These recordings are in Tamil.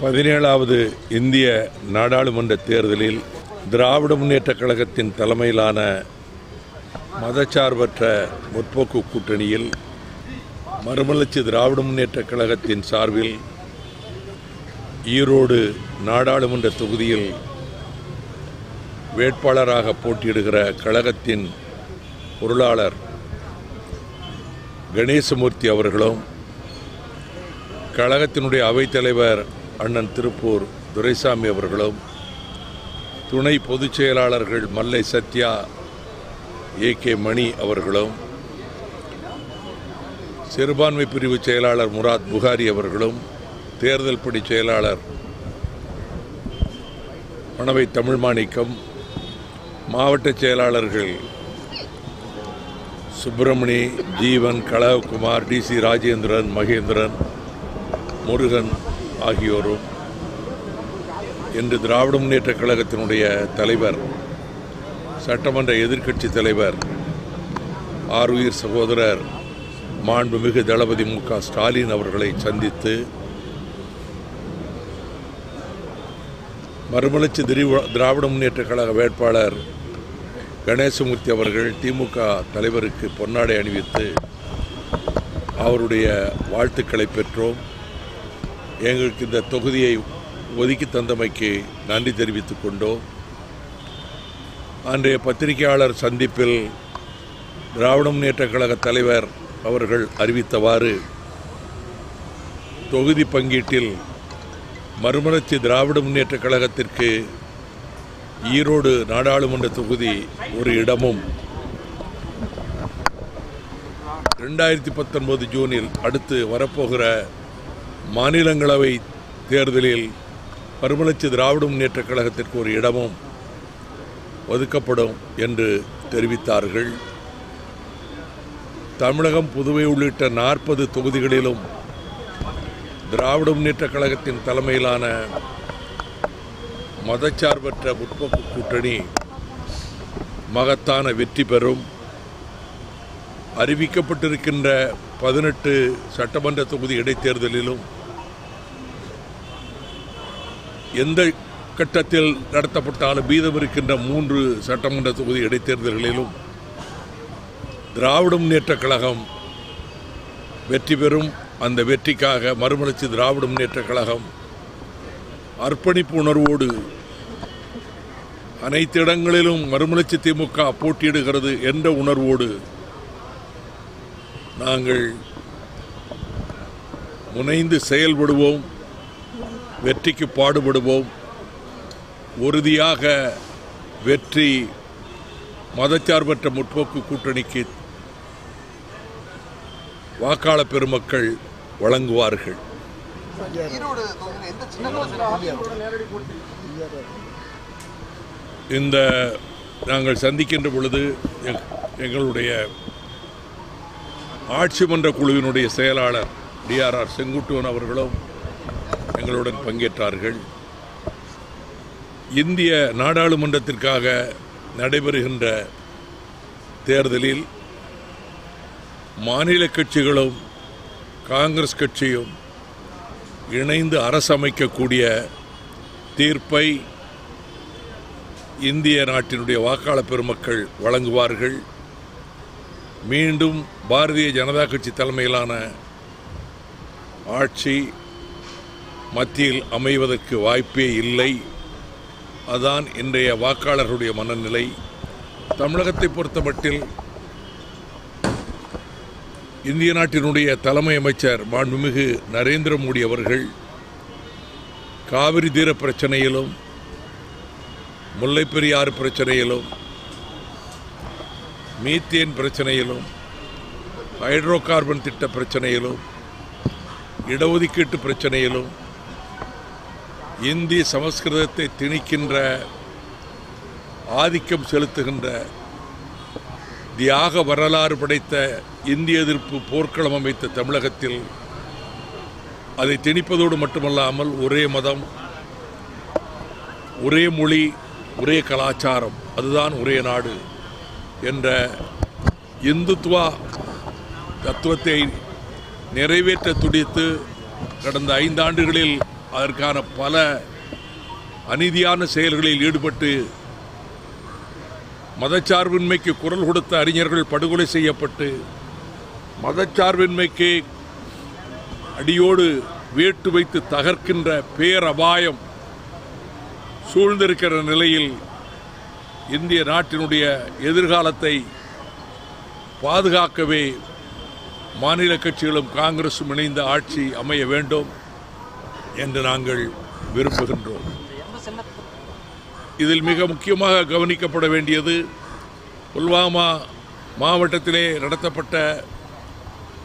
பதினேழாவது இந்திய நாடாளுமன்ற தேர்தலில் திராவிட முன்னேற்ற கழகத்தின் தலைமையிலான மதச்சார்பற்ற முற்போக்கு கூட்டணியில் மறுமலர்ச்சி திராவிட முன்னேற்ற கழகத்தின் சார்பில் ஈரோடு நாடாளுமன்ற தொகுதியில் வேட்பாளராக போட்டியிடுகிற கழகத்தின் பொருளாளர் கணேசமூர்த்தி அவர்களும் கழகத்தினுடைய அவைத்தலைவர் அண்ணன் திருப்பூர் துரைசாமி அவர்களும் துணை பொதுச் செயலாளர்கள் மல்லை சத்யா ஏ கே மணி அவர்களும் சிறுபான்மை பிரிவு செயலாளர் முராத் புகாரி அவர்களும் தேர்தல் பணி செயலாளர் மணவை தமிழ்மாணிக்கம் மாவட்ட செயலாளர்கள் சுப்பிரமணி ஜீவன் கலகுமார் டி சி ராஜேந்திரன் மகேந்திரன் முருகன் ஆகியோரும் இன்று திராவிட முன்னேற்றக் கழகத்தினுடைய தலைவர் சட்டமன்ற எதிர்க்கட்சி தலைவர் ஆறுயிர் சகோதரர் மாண்புமிகு தளபதி மு க ஸ்டாலின் அவர்களை சந்தித்து மறுமலர்ச்சி திராவிட முன்னேற்றக் கழக வேட்பாளர் கணேசமூர்த்தி அவர்கள் திமுக தலைவருக்கு பொன்னாடை அணிவித்து அவருடைய வாழ்த்துக்களை பெற்றோம். எங்களுக்கு இந்த தொகுதியை ஒதுக்கி தந்தமைக்கு நன்றி தெரிவித்துக் கொண்டோம். அன்றைய பத்திரிகையாளர் சந்திப்பில் திராவிட முன்னேற்ற கழக தலைவர் அவர்கள் அறிவித்தவாறு தொகுதி பங்கீட்டில் மறுமலர்ச்சி திராவிட முன்னேற்றக் கழகத்திற்கு ஈரோடு நாடாளுமன்ற தொகுதி ஒரு இடமும். ரெண்டாயிரத்தி பத்தொன்பது ஜூனில் அடுத்து வரப்போகிற மாநிலங்களவை தேர்தலில் பருமலச்சி திராவிட முன்னேற்றக் கழகத்திற்கு ஒரு இடமும் ஒதுக்கப்படும் என்று தெரிவித்தார்கள். தமிழகம் புதுவை உள்ளிட்ட நாற்பது தொகுதிகளிலும் திராவிட முன்னேற்றக் கழகத்தின் தலைமையிலான மதச்சார்பற்ற முற்போக்கு கூட்டணி மகத்தான வெற்றி பெறும். அறிவிக்கப்பட்டிருக்கின்ற பதினெட்டு சட்டமன்ற தொகுதி இடைத்தேர்தலிலும் எந்த கட்டத்தில் நடத்தப்பட்டாலும் மீதம் இருக்கின்ற மூன்று சட்டமன்ற தொகுதி இடைத்தேர்தல்களிலும் திராவிட முன்னேற்ற கழகம் வெற்றி பெறும். அந்த வெற்றிக்காக மறுமலர்ச்சி திராவிட முன்னேற்ற கழகம் அர்ப்பணிப்பு உணர்வோடு அனைத்து இடங்களிலும் மறுமலர்ச்சி திமுக போட்டியிடுகிறது என்ற உணர்வோடு நாங்கள் முனைந்து செயல்படுவோம் வெற்றிக்கு பாடுபடுவோம். உறுதியாக வெற்றி மதச்சார்பற்ற முற்போக்கு கூட்டணிக்கு வாக்காளர் பெருமக்கள் வழங்குவார்கள். இந்த நாங்கள் சந்திக்கின்ற பொழுது எங்களுடைய ஆட்சி மன்ற குழுவினுடைய செயலாளர் டிஆர்ஆர் செங்குட்டுவன் அவர்களும் எங்களுடன் பங்கேற்றார்கள். இந்திய நாடாளுமன்றத்திற்காக நடைபெறுகின்ற தேர்தலில் மாநில கட்சிகளும் காங்கிரஸ் கட்சியும் இணைந்து அரசமைக்கக்கூடிய தீர்ப்பை இந்திய நாட்டினுடைய வாக்காளர் பெருமக்கள் வழங்குவார்கள். மீண்டும் பாரதிய ஜனதா கட்சி தலைமையிலான ஆட்சி மத்தியில் அமைவதற்கு வாய்ப்பே இல்லை. அதான் இன்றைய வாக்காளர்களுடைய மனநிலை. தமிழகத்தை பொறுத்தமட்டில் இந்திய நாட்டினுடைய தலைமை அமைச்சர் மாண்புமிகு நரேந்திர மோடி அவர்கள் காவிரி தீர பிரச்சனையிலும் முல்லைப்பெரியாறு பிரச்சனையிலும் மீத்தேன் பிரச்சனையிலும் ஹைட்ரோ கார்பன் திட்ட பிரச்சனையிலும் இடஒதுக்கீட்டு பிரச்சனையிலும் இந்தி சமஸ்கிருதத்தை திணிக்கின்ற ஆதிக்கம் செலுத்துகின்ற தியாக வரலாறு படைத்த இந்திய எதிர்ப்பு போர்க்களம் அமைத்த தமிழகத்தில் அதை திணிப்பதோடு மட்டுமல்லாமல் ஒரே மதம் ஒரே மொழி ஒரே கலாச்சாரம் அதுதான் ஒரே நாடு என்ற இந்துத்துவா தத்துவத்தை நிறைவேற்ற துடித்து கடந்த ஐந்தாண்டுகளில் அதற்கான பல அநீதியான செயல்களில் ஈடுபட்டு மதச்சார்பின்மைக்கு குரல் கொடுத்த அறிஞர்கள் படுகொலை செய்யப்பட்டு மதச்சார்பின்மைக்கு அடியோடு வேட்டு வைத்து தகர்க்கின்ற பேரபாயம் சூழ்ந்திருக்கிற நிலையில் இந்திய நாட்டினுடைய எதிர்காலத்தை பாதுகாக்கவே மாநில கட்சிகளும் காங்கிரசும் இணைந்த ஆட்சி அமைய வேண்டும் என்று நாங்கள் விரும்புகின்றோம். இதில் மிக முக்கியமாக கவனிக்கப்பட வேண்டியது புல்வாமா மாவட்டத்திலே நடத்தப்பட்ட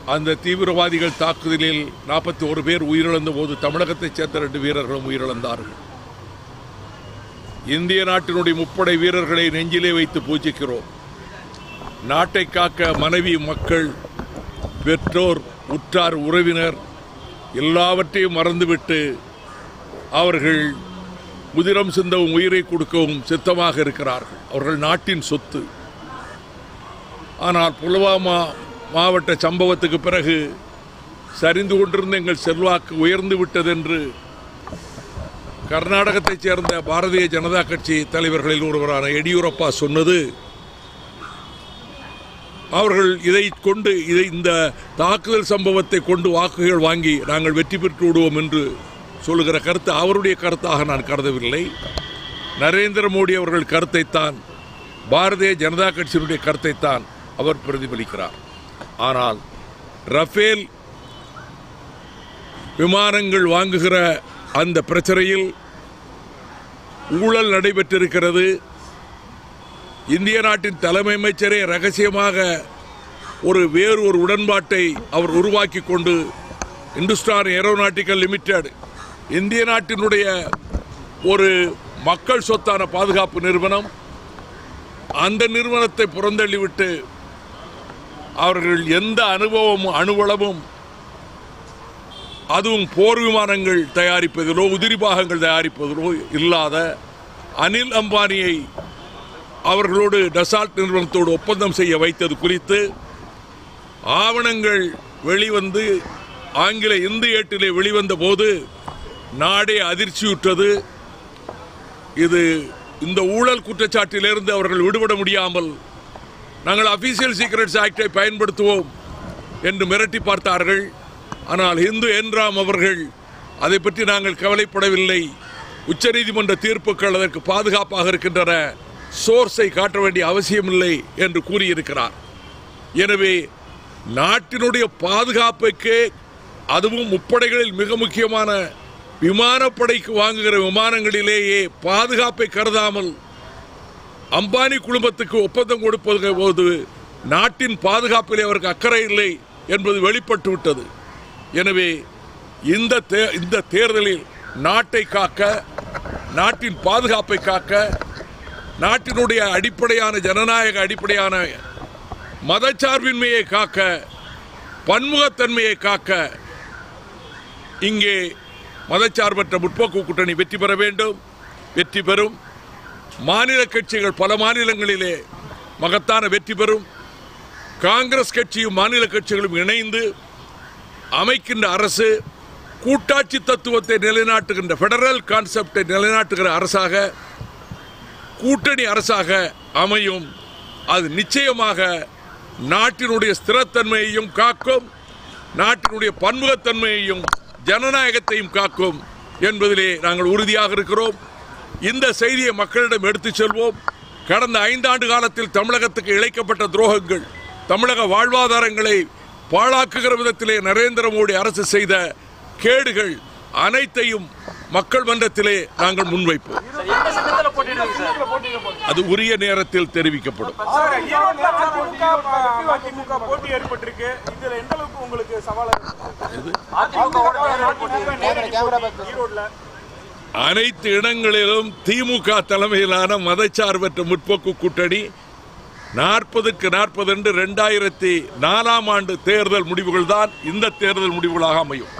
அந்த தீவிரவாதிகள் தாக்குதலில் நாற்பத்தி ஒரு பேர் உயிரிழந்த போது தமிழகத்தைச் சேர்ந்த ரெண்டு வீரர்களும் உயிரிழந்தார்கள். இந்திய நாட்டினுடைய முப்படை வீரர்களை நெஞ்சிலே வைத்து பூஜிக்கிறோம். நாட்டை காக்க மனைவி மக்கள் பெற்றோர் உற்றார் உறவினர் எல்லாவற்றையும் மறந்துவிட்டு அவர்கள் முதிரம் சிந்தவும் உயிரை கொடுக்கவும் சித்தமாக இருக்கிறார்கள். அவர்கள் நாட்டின் சொத்து. ஆனால் புல்வாமா மாவட்ட சம்பவத்துக்கு பிறகு சரிந்து கொண்டிருந்த எங்கள் செல்வாக்கு உயர்ந்து விட்டதென்று கர்நாடகத்தைச் சேர்ந்த பாரதிய ஜனதா கட்சி தலைவர்களில் ஒருவரான எடியூரப்பா சொன்னது. அவர்கள் இதை கொண்டு இதை இந்த தாக்குதல் சம்பவத்தை கொண்டு வாக்குகள் வாங்கி நாங்கள் வெற்றி பெற்று விடுவோம் என்று சொல்லுகிற கருத்து அவருடைய கருத்தாக நான் கருதவில்லை. நரேந்திர மோடி அவர்கள் கருத்தைத்தான் பாரதிய ஜனதா கட்சியினுடைய கருத்தைத்தான் அவர் பிரதிபலிக்கிறார். ஆனால் ரஃபேல் விமானங்கள் வாங்குகிற அந்த பிரச்சனையில் ஊழல் நடைபெற்றிருக்கிறது. இந்திய நாட்டின் தலைமை அமைச்சரே ரகசியமாக ஒரு வேறு ஒரு உடன்பாட்டை அவர் உருவாக்கி கொண்டு இந்துஸ்தான் ஏரோநாட்டிக்கல் லிமிடெட் இந்திய நாட்டினுடைய ஒரு மக்கள் சொத்தான பாதுகாப்பு நிறுவனம் அந்த நிறுவனத்தை புறந்தள்ளிவிட்டு அவர்கள் எந்த அனுபவமும் அணுவளமும் அதுவும் போர் விமானங்கள் தயாரிப்பதிலோ உதிரி பாகங்கள் தயாரிப்பதிலோ இல்லாத அனில் அம்பானியை அவர்களோடு டசால்ட் நிறுவனத்தோடு ஒப்பந்தம் செய்ய வைத்தது குறித்து ஆவணங்கள் வெளிவந்து ஆங்கில இந்து ஏட்டிலே வெளிவந்த போது நாடே அதிர்ச்சியுற்றது. இது இந்த ஊழல் குற்றச்சாட்டிலிருந்து அவர்கள் விடுபட முடியாமல் நாங்கள் அபிஷியல் சீக்ரெட்ஸ் ஆக்டை பயன்படுத்துவோம் என்று மிரட்டி பார்த்தார்கள். ஆனால் இந்து என்றாம் அவர்கள் அதை பற்றி நாங்கள் கவலைப்படவில்லை. உச்சநீதிமன்ற தீர்ப்புகள் அதற்கு பாதுகாப்பாக இருக்கின்றன. சோர்ஸை காட்ட வேண்டிய அவசியமில்லை என்று கூறியிருக்கிறார். எனவே நாட்டினுடைய பாதுகாப்புக்கு அதுவும் முப்படைகளில் மிக முக்கியமான விமானப்படைக்கு வாங்குகிற விமானங்களிலேயே பாதுகாப்பை கருதாமல் அம்பானி குடும்பத்துக்கு ஒப்பந்தம் கொடுப்பது போது நாட்டின் பாதுகாப்பிலே அவருக்கு அக்கறை இல்லை என்பது வெளிப்பட்டு விட்டது. எனவே இந்த தே- இந்த தேர்தலில் நாட்டை காக்க நாட்டின் பாதுகாப்பை காக்க நாட்டினுடைய அடிப்படையான ஜனநாயக அடிப்படையான மதச்சார்பின்மையை காக்க பன்முகத்தன்மையை காக்க இங்கே மதச்சார்பற்ற முற்போக்கு கூட்டணி வெற்றி பெற வேண்டும் வெற்றி பெறும். மாநில கட்சிகள் பல மாநிலங்களிலே மகத்தான வெற்றி பெறும். காங்கிரஸ் கட்சியும் மாநில கட்சிகளும் இணைந்து அமைக்கின்ற அரசு கூட்டாட்சி தத்துவத்தை நிலைநாட்டுகின்ற ஃபெடரல் கான்செப்டை நிலைநாட்டுகிற அரசாக கூட்டணி அரசாக அமையும். அது நிச்சயமாக நாட்டினுடைய ஸ்திரத்தன்மையையும் காக்கும் நாட்டினுடைய பன்முகத்தன்மையையும் ஜனநாயகத்தையும் காக்கும் என்பதிலே நாங்கள் உறுதியாக இருக்கிறோம். இந்த செய்தியை மக்களிடம் எடுத்துச் செல்வோம். கடந்த ஐந்தாண்டு காலத்தில் தமிழகத்துக்கு இழைக்கப்பட்ட துரோகங்கள் தமிழக வாழ்வாதாரங்களை பாழாக்குகிற விதத்திலே நரேந்திர மோடி அரசு செய்த கேடுகள் அனைத்தையும் மக்கள் மன்றத்திலே நாங்கள் முன்வைப்போம். அது உரிய நேரத்தில் தெரிவிக்கப்படும். அனைத்து இடங்களிலும் திமுக தலைமையிலான மதச்சார்பற்ற முற்போக்கு கூட்டணி நாற்பதுக்கு நாற்பது என்று ரெண்டாயிரத்தி நாலாம் ஆண்டு தேர்தல் முடிவுகள் தான் இந்த தேர்தல் முடிவுகளாக அமையும்.